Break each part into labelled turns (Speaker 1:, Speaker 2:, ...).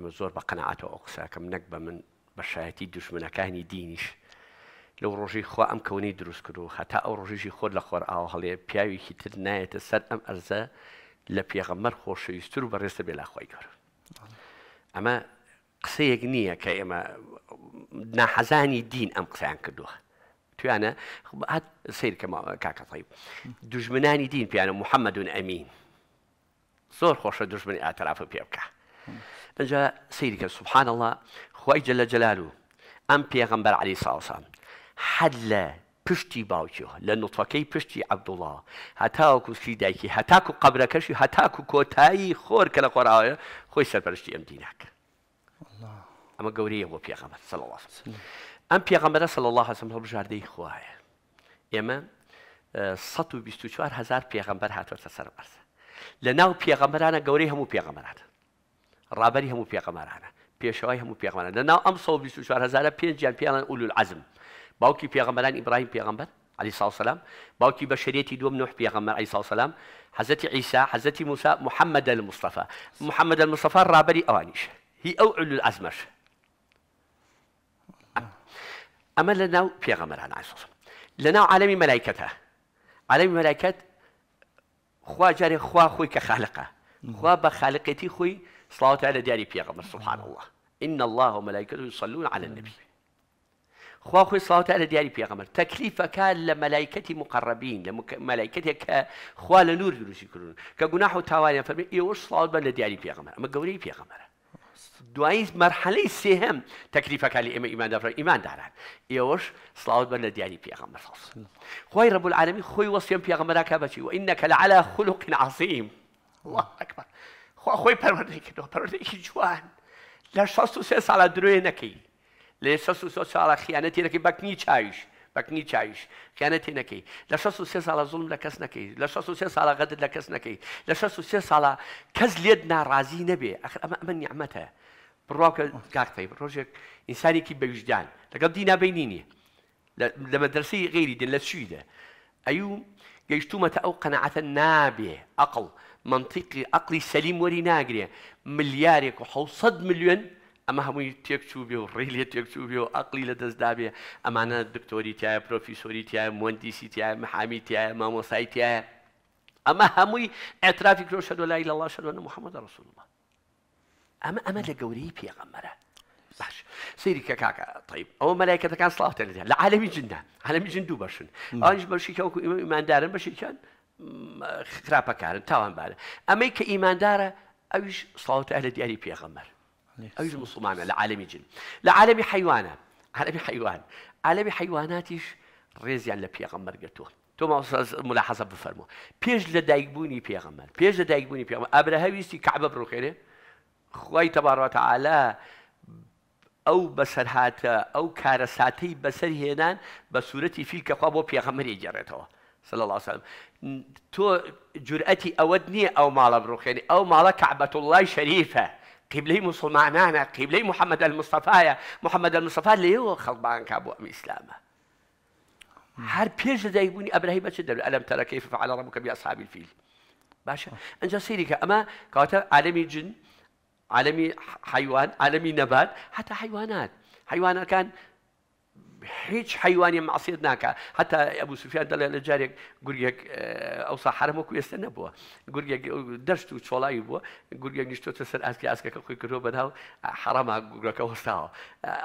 Speaker 1: ئەمە زۆر بە قەنەعاتەوە ئەو قساکەم نەک بە من بەشایەتی دژمنەکانی دینیش. لەو ڕۆژی خوا ئەم کەونەی دروست کرد و هەتا ئەو ڕۆژیشی خۆر لە خۆر ئاو هەڵێ پیاوێکی تر نایەتە سەر ئەم ئەرزە لە پێغەمەر خۆشەویستتر و بەڕێستە بێ لاخوای گەور ئەمە قسەیەک نییە کە ئێمە ناحەزانی دین ئەم قسەیان کردووە. توانە هات سیرکەمە کاکەڵی دژمنانی دین پیانە محەممەدون ئەمین. زۆر خۆشە دژمنی ئاترافە پێ بکە. ئەجا سیریکە سبحان الله خی جە لە جەلالو ئەم پێغمبەر علی ساوسان حەد لە پشتی باوکیەوە لە نوتفەکەی پشتی عبدوڵڵا هەتاوەکوسی دایکی هەتاکو قبرەکەشی هەتاکو کۆتایی خۆر کە لە خۆراوە خۆی سەرپەرشتی ئەم دیناکە ئەمە گەورەیە بۆ پێغەمەر سەڵ الله ئەم پێغەمبەرە سەڵ الله حسم هەڵبژاردەی خوایە ئێمە 124 هزار پێغەمبەر هاتوەتە سەر بەرز لە ناو پێغەمبەرانە گەورەی هەموو پێغەمەرانە ڕابەری هەموو پێغەمەرانە پێشەوەی هەموو پێغەمەرە لە ناو ئەم 124 هزار پێنجیان پیاڵن ئولو العزم باوکی پێغەمبەران ئیبراهیم پێغەمبەر علی ساوسلام باوکی بەشرێتی دوم نوح پێغەمبەر علی ساوسلام حەزەتی عیسا حەزەتی موسا محەممەد المستەفا محەممەد المستەفا ڕابەری ئەوانیش هی ئەو علو العزمەش ئەمە لە ناو پێغەمەران عیسوس لە ناو عالەمی مەلایکەتە عالەمی مەلایکەت خوا جارێ خوا خۆی کە خالقە خوا بە خالقەتی خۆی سڵاوتە لە دیاری پێغەمەر سبحان الله إن الله وملائكته يصلون على النبي. خوا خۆی سڵاوتە لە دیاری پێغەمەر تەکلیفەکە لە مەلایکەتی مقربین لە مەلایکەتێک کە خوا لە نور دروستی کردون کە گوناح و تاوانیان فەرمی ئێوەش سڵاوت بە لە دیاری پێغەمەر ئەمە گەورەی پێغەمەرە دوایی مەرحەلەی سێهم تەکلیفەکە لە ئێمە ئیماندافرە ئیمانداران ئێوەش سلااوت بە لە دیاری پێغەمبەر خۆی ڕەبول العالمی خۆی وەسیێم پێغەمەراکە بچی و ئینەکە لە على خلق عظیم الله خوا خۆی پەروەردەی کردەوە پەروەردەیەکی جوان. لە 16 ساڵە درۆیە نەکەی. لە 16 ساڵە خیانەتی نەکەی بەکنی چاویش بەکنی چاویش خیانەتی نەکەی. لە 16 ساڵە زوڵم لە کەس نەکەی لە 16 ساڵە غەدت لە کەس نەکەی لە 16 ساڵە کەس لێت ناڕازی نەبێ. ئەخر ئەمە ئەمە نیعممەتە. بڕواکە کاکتەی ڕۆژێک ئینسانێکی بەویژدان. لەگەڵ دینابینی نییە. لە مەدرسی غیری دن لە چیدە ئەیوو گەیشتومەتە ئەو قەنەعەتە نابێ ئەقل منطقی ئەقلی سەلیم وەری ناگرێ ملیارێک و 600 میلیۆن ئەمە هەمووی تێکچوو بێ و ڕێ لێ تێکچوو بێ و ئەقلی لە دەستدا بێ ئەمانە دکتۆری تایە پرۆفیسۆری تایە مهندیسی تایە محامی تایە مامۆسای تایە ئەمە هەمووی ئەترافی کرۆشە دۆ لای لە الله شەدۆنە محەممەد ڕسول الله. ئەمە ئەمە لە گەورەی پێغەمەرە باش. سەیری کە کاکە طیب ئەوە مەلایکەتەکان سڵاوتە لە لە عالمی جندا عالمی جن دوو بەشن ئەوش بەشیکەوەکو ئیماندارن بەشیکەن خراپەکارن تاوان بارە. ئەمەی کە ئیماندارە ئەویش سڵاوتە لە دیاری پێغەمەر ئەویش مسلمانە لە عالمی جن. لە عالمی حیوانە عالمی حیوان. عالمی حیواناتیش ڕێزیان لە پێغەمەر گەتووە تۆ ملاحەزە بفەرمو. پێش لە دایکبوونی پێغەمەر پێش لە دایکبوونی پێغەمە ئابرە هەویستی کعبە بڕوخێنێ؟ خی تەبارڕاتەعالا ئەو بەسەرهاتە ئەو کارە ساتەی بەسەر هێنان بە سوورەتی فیلکەخوا بۆ پێغەمەری جێڕێتەوە. سل الله سلم تۆ جورئەتی ئەوەت نییە ئەو ماڵە بڕوخێنی ئەو ماڵە کەعبەت الله شەریفە قبلەی مسلمانانە قبلەی محەممەد المستەفاایە محەممەد المستەفا لێەوە خەڵبان کا بۆ ئەم ئیسلامە هەر پێش دایبوونی ئەبرهی بەچ دەبێت ئەلم تەرەکەی فعل بیا ئەصحابی الفیل. باشە ئەنج سیریکە ئەمە کاتە عالمی جن عالمی حیوان عالمی نەبات حتا حیوانات. حیوانەکان هیچ حیوانی معسیت ناکە. حتا ئەبوو سوفیان دەڵێ لە جارێک گورگێک ئەوسا حرمەکو ئێستا نەبووە. گورگێک دەشت و چۆڵایی بووە. گورگێک نیشتۆتە سەر ئاسکی ئاسکەکە خۆی کردۆ بەناو حرەما گورەکە وەستاوە.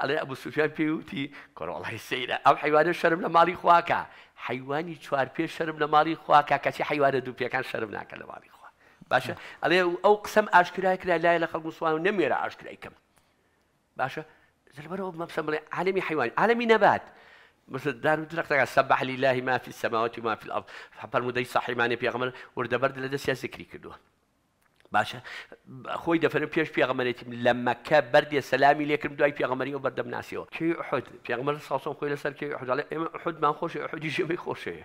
Speaker 1: ئەڵێ ئەبوو سوفیان پێوتی کۆڕۆڵی سەیرە. ئەو حیوانە شەرم لە ماڵی خواکە. حیوانی چوار پێ شەرم لە ماڵی خواکە. کەسی حیوانە دوو پێکان شەرم ناکە لە ماڵی باشە؟ ئەڵێ ئەو قسەم ئاشکرای کرا لای لە خەڵک سووان و نەمێرە ئاشکرایکەم باشە؟ زلبەرەوە مەپسە بڵێ عالمی حیوان عالمی نەبات مثل دار درختك سبح لله ما في السماوات وما في الأرض. حبر مدي صاحباني پیغمبر ورده برد لدى سياسي ذكري كدو باشە خۆی دەفەرن پێش پێغەمەێتیم لە مەکە بەردێ سەلامی لێکرد دوای پێغەمەری و بەردەم ناسیەوە کی حود پێغمەر ساڵسم خۆی لەسەر کی حودڵێ ئێمە حودمان خۆشی حودی ژێمەی خۆشەیە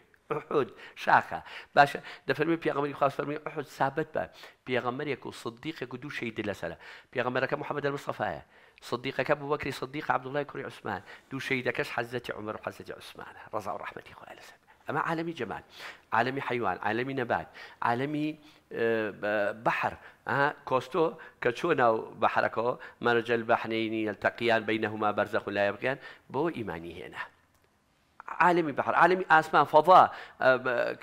Speaker 1: حود شاخە باشە دەفەرمی پێغەمەری خواست فەرمی حود سابت بە پێغەمەرێک و صدیقێک و دوو شەید لەسەر پێغەمەرەکە محەممەد المستەفاایە صديقك أبو بكر صديق عبد الله كري عثمان. دو شيدكش حزة عمر وحزة عثمان. رضا ورحمة خواه لسبب ئەمە عالمی جەمال عالمی حیوان عالمی نەبات عالمی بحر. کۆستۆ کە چۆ ناو بەحرەکەەوە مەرجل بەحنینی التەقییان بینەهما بەرزەخ و لای بگەن بۆ ئیمانی هێنا عالمی بەحر عالمی ئاسمان فەضا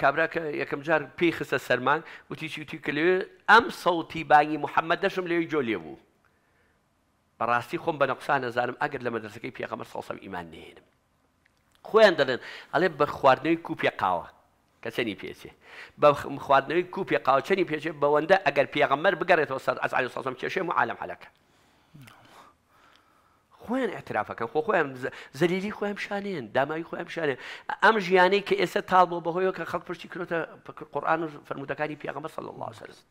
Speaker 1: کابراکە یەکەم جار پێی خستە سەرمان وتی چوتی کە لێ ئەم سەوتی بانی محەممەد بەڕاستی خۆم بە نەقسان نەزانم ئەگەر لە مەدرسەکەی پێغەمە سەڵسەم ئیمان نێنم خۆیان دەڵێن ئەڵێ بە خواردنەوەی کوپی قاوە کە چەنی پێچێ؟ بە خواردنەوەی کوپی قاوە چەنی پێچێت بەوەندە ئەگەر پێغەمەر بگەڕێتەوە سەر ئەزعلی سەسم کێشێ و عالم حەلەکە. خۆیان اعترافەکەن خۆ خۆیان زەلیلی خۆیان شانێن دامایی خۆیان شانێن. ئەم ژیانەی کە ئێستا تاڵ بۆ بەهۆیەوە کە خەڵک پشتی کرۆتە قورآان و فرمودەکانی پێغەمە سەڵ الله سەرست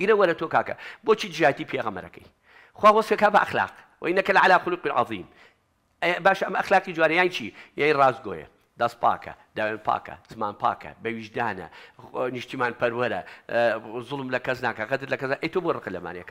Speaker 1: ئیرە وەرە تۆ کاکە بۆچی جیاتی پێغەمەرەکەی؟ خوا وەسفێکا بە ئەخلاق وإنك لعلى خلق عظيم باش ئەم ئەخلاقی جوارەیان چی؟ یای ڕاستگۆیە دەست پاکە داوێن پاکە زمان پاکە بە ویژدانە نیشتیمان پەروەرە زوڵم لە کەس ناکە قەتت لە کەس ئەی تۆ بۆ ڕق لەمانێ